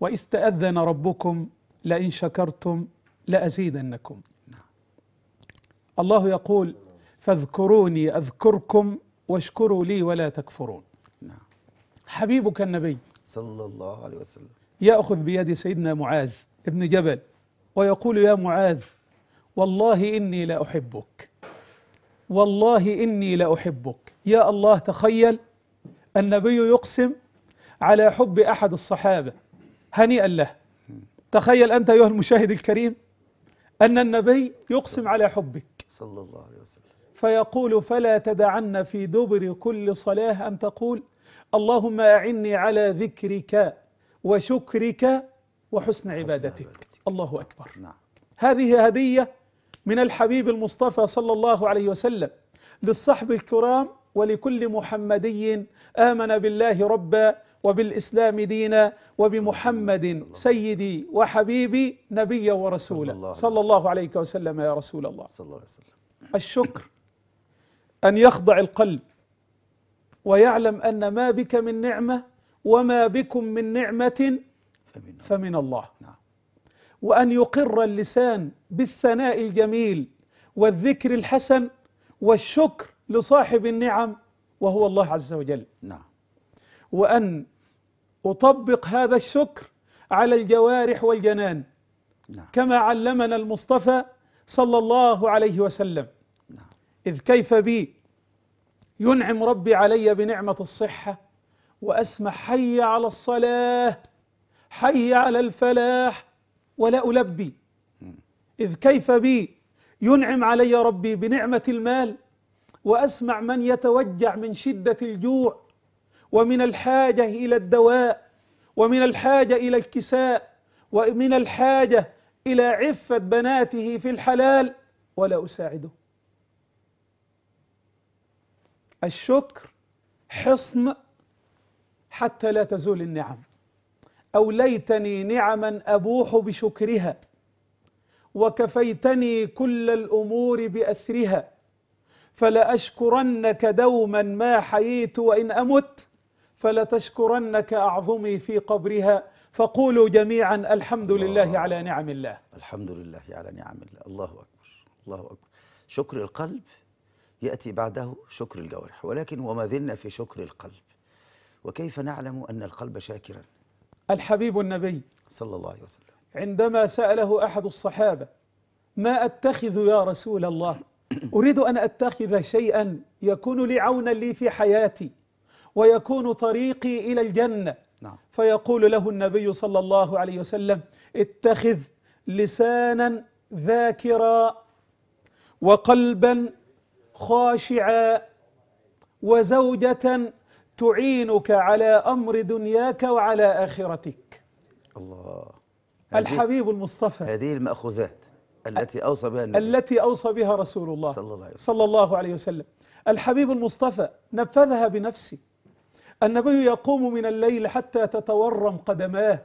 وإذ تأذن ربكم لئن شكرتم لأزيدنكم. الله يقول فاذكروني أذكركم واشكروا لي ولا تكفرون. حبيبك النبي صلى الله عليه وسلم. يأخذ بيد سيدنا معاذ ابن جبل ويقول يا معاذ والله إني لأحبك والله إني لأحبك. يا الله تخيل النبي يقسم على حب أحد الصحابة هنيئا له. تخيل أنت أيها المشاهد الكريم أن النبي يقسم على حبك. صلى الله عليه وسلم. فيقول فلا تدعن في دبر كل صلاة أن تقول اللهم أعني على ذكرك وشكرك وحسن عبادتك. الله أكبر. نعم. هذه هدية من الحبيب المصطفى صلى الله عليه وسلم للصحب الكرام ولكل محمدي آمن بالله ربا وبالإسلام دينا وبمحمد سيدي وحبيبي نبيا ورسولا صلى الله عليه وسلم. يا رسول الله. صلى الله عليه وسلم. الشكر أن يخضع القلب ويعلم أن ما بك من نعمة وما بكم من نعمة فمن فمن الله. نعم. وأن يقر اللسان بالثناء الجميل والذكر الحسن والشكر لصاحب النعم وهو الله عز وجل. نعم. وأن أطبق هذا الشكر على الجوارح والجنان. نعم. كما علمنا المصطفى صلى الله عليه وسلم. نعم. إذ كيف بي ينعم ربي علي بنعمة الصحة وأسمع حي على الصلاة حي على الفلاح ولا ألبي. إذ كيف بي ينعم علي ربي بنعمة المال وأسمع من يتوجع من شدة الجوع ومن الحاجة إلى الدواء ومن الحاجة إلى الكساء ومن الحاجة إلى عفة بناته في الحلال ولا أساعده. الشكر حصن حتى لا تزول النعم. أو ليتني نعما أبوح بشكرها وكفيتني كل الأمور بأثرها فلأشكرنك دوما ما حييت وإن أمت فلتشكرنك أعظمي في قبرها. فقولوا جميعا الحمد لله على نعم الله. الحمد لله على نعم الله. الله أكبر. الله أكبر. شكر القلب يأتي بعده شكر الجوارح. ولكن وما زلنا في شكر القلب. وكيف نعلم أن القلب شاكرا؟ الحبيب النبي صلى الله عليه وسلم. عندما سأله أحد الصحابة ما أتخذ يا رسول الله؟ أريد أن أتخذ شيئا يكون لي عونا لي في حياتي. ويكون طريقي إلى الجنة. نعم. فيقول له النبي صلى الله عليه وسلم اتخذ لسانا ذاكرا وقلبا خاشعا وزوجة تعينك على أمر دنياك وعلى آخرتك. الله. الحبيب المصطفى. هذه المأخوذات التي أوصى بها النبي. التي أوصى بها رسول الله صلى الله عليه وسلم. صلى الله عليه وسلم. الحبيب المصطفى نفذها بنفسه النبي يقوم من الليل حتى تتورم قدماه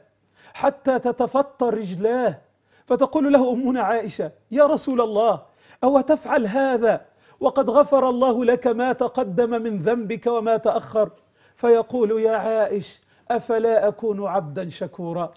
حتى تتفطر رجلاه. فتقول له أمنا عائشة يا رسول الله أو تفعل هذا؟ وقد غفر الله لك ما تقدم من ذنبك وما تأخر. فيقول يا عائش أفلا أكون عبدا شكورا؟